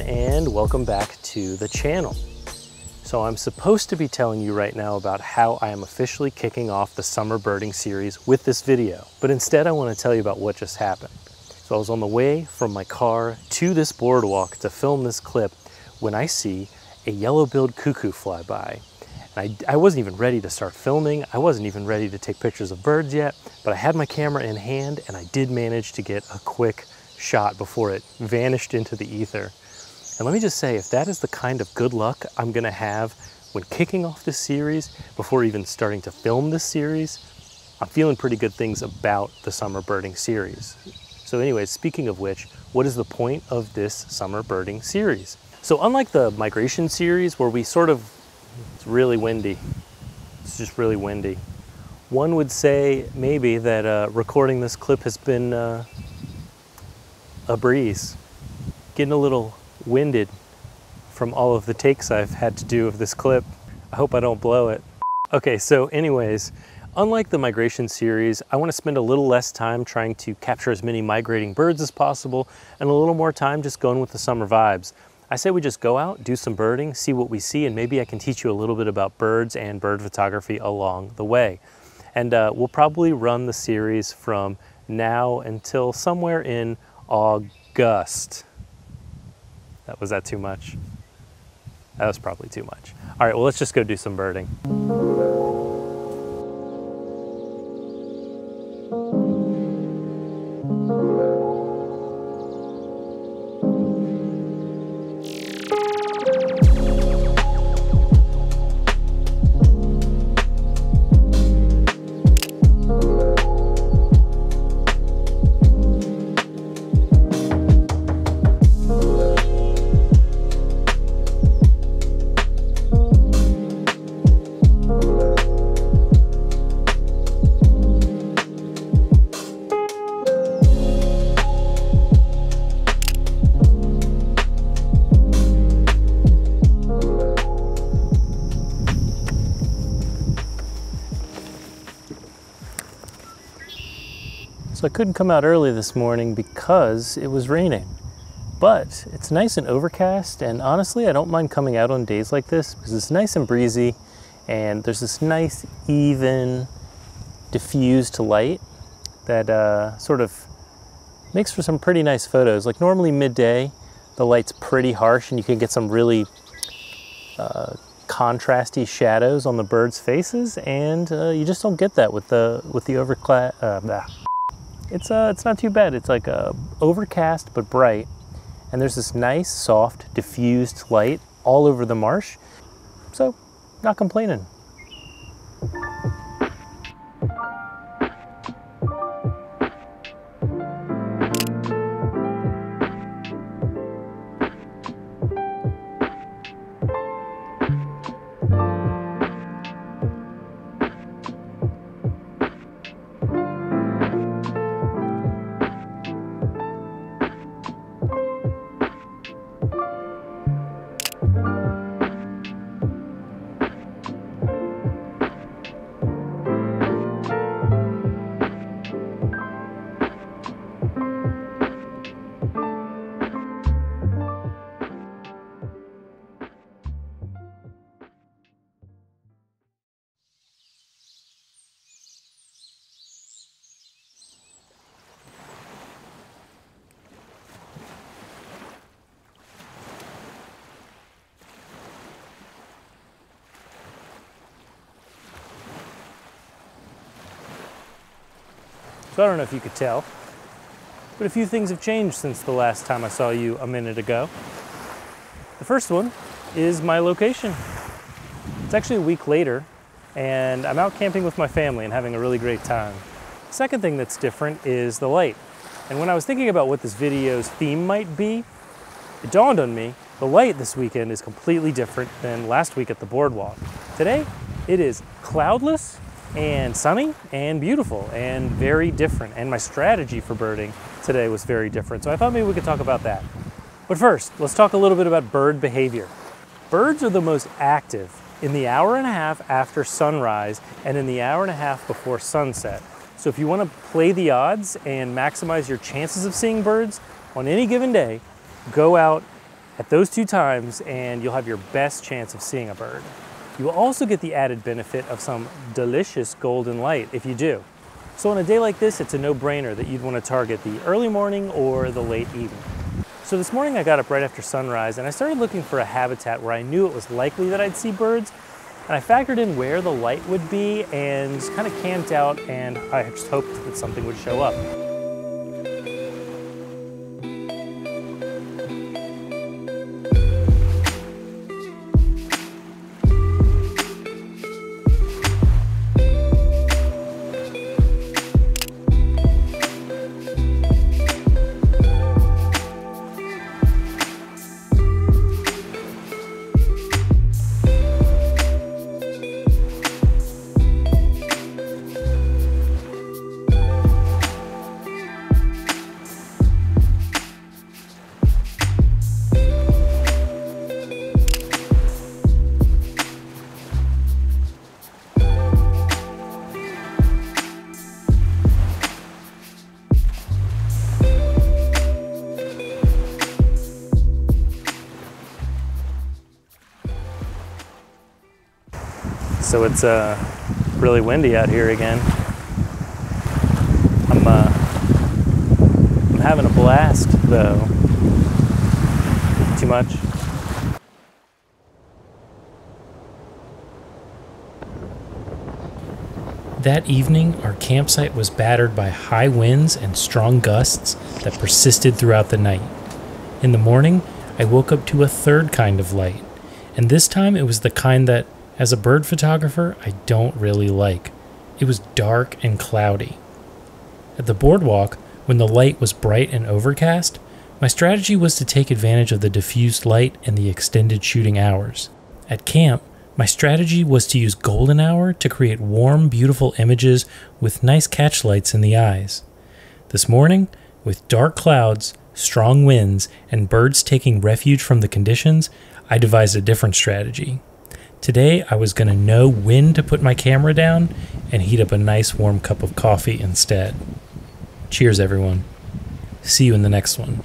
and welcome back to the channel. So I'm supposed to be telling you right now about how I am officially kicking off the summer birding series with this video, but instead I want to tell you about what just happened. So I was on the way from my car to this boardwalk to film this clip when I see a yellow-billed cuckoo fly by. And I, I wasn't even ready to start filming. I wasn't even ready to take pictures of birds yet, but I had my camera in hand and I did manage to get a quick shot before it vanished into the ether. And let me just say, if that is the kind of good luck I'm gonna have when kicking off this series, before even starting to film this series, I'm feeling pretty good things about the summer birding series. So anyways, speaking of which, what is the point of this summer birding series? So unlike the migration series where we sort of, it's really windy, it's just really windy. One would say maybe that uh, recording this clip has been uh, a breeze, getting a little winded from all of the takes I've had to do of this clip. I hope I don't blow it. Okay, so anyways, unlike the migration series, I wanna spend a little less time trying to capture as many migrating birds as possible and a little more time just going with the summer vibes. I say we just go out, do some birding, see what we see, and maybe I can teach you a little bit about birds and bird photography along the way. And uh, we'll probably run the series from now until somewhere in August. That was that too much? That was probably too much. All right, well, let's just go do some birding. So I couldn't come out early this morning because it was raining. But it's nice and overcast, and honestly, I don't mind coming out on days like this because it's nice and breezy, and there's this nice, even, diffused light that uh, sort of makes for some pretty nice photos. Like normally midday, the light's pretty harsh and you can get some really uh, contrasty shadows on the birds' faces, and uh, you just don't get that with the with the overcast. Uh, it's uh, it's not too bad. It's like uh, overcast but bright, and there's this nice, soft, diffused light all over the marsh. So, not complaining. So I don't know if you could tell, but a few things have changed since the last time I saw you a minute ago. The first one is my location. It's actually a week later, and I'm out camping with my family and having a really great time. Second thing that's different is the light. And when I was thinking about what this video's theme might be, it dawned on me the light this weekend is completely different than last week at the boardwalk. Today, it is cloudless and sunny and beautiful and very different. And my strategy for birding today was very different. So I thought maybe we could talk about that. But first, let's talk a little bit about bird behavior. Birds are the most active in the hour and a half after sunrise and in the hour and a half before sunset. So if you want to play the odds and maximize your chances of seeing birds on any given day, go out at those two times and you'll have your best chance of seeing a bird. You will also get the added benefit of some delicious golden light if you do. So on a day like this, it's a no-brainer that you'd want to target the early morning or the late evening. So this morning I got up right after sunrise and I started looking for a habitat where I knew it was likely that I'd see birds and I factored in where the light would be and kind of camped out and I just hoped that something would show up. So it's uh, really windy out here again. I'm, uh, I'm having a blast though. Too much? That evening, our campsite was battered by high winds and strong gusts that persisted throughout the night. In the morning, I woke up to a third kind of light, and this time it was the kind that as a bird photographer, I don't really like. It was dark and cloudy. At the boardwalk, when the light was bright and overcast, my strategy was to take advantage of the diffused light and the extended shooting hours. At camp, my strategy was to use golden hour to create warm, beautiful images with nice catch lights in the eyes. This morning, with dark clouds, strong winds, and birds taking refuge from the conditions, I devised a different strategy. Today I was going to know when to put my camera down and heat up a nice warm cup of coffee instead. Cheers, everyone. See you in the next one.